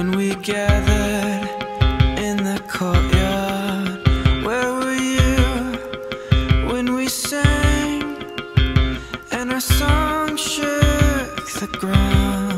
when we gathered in the courtyard? Where were you when we sang and our song shook the ground?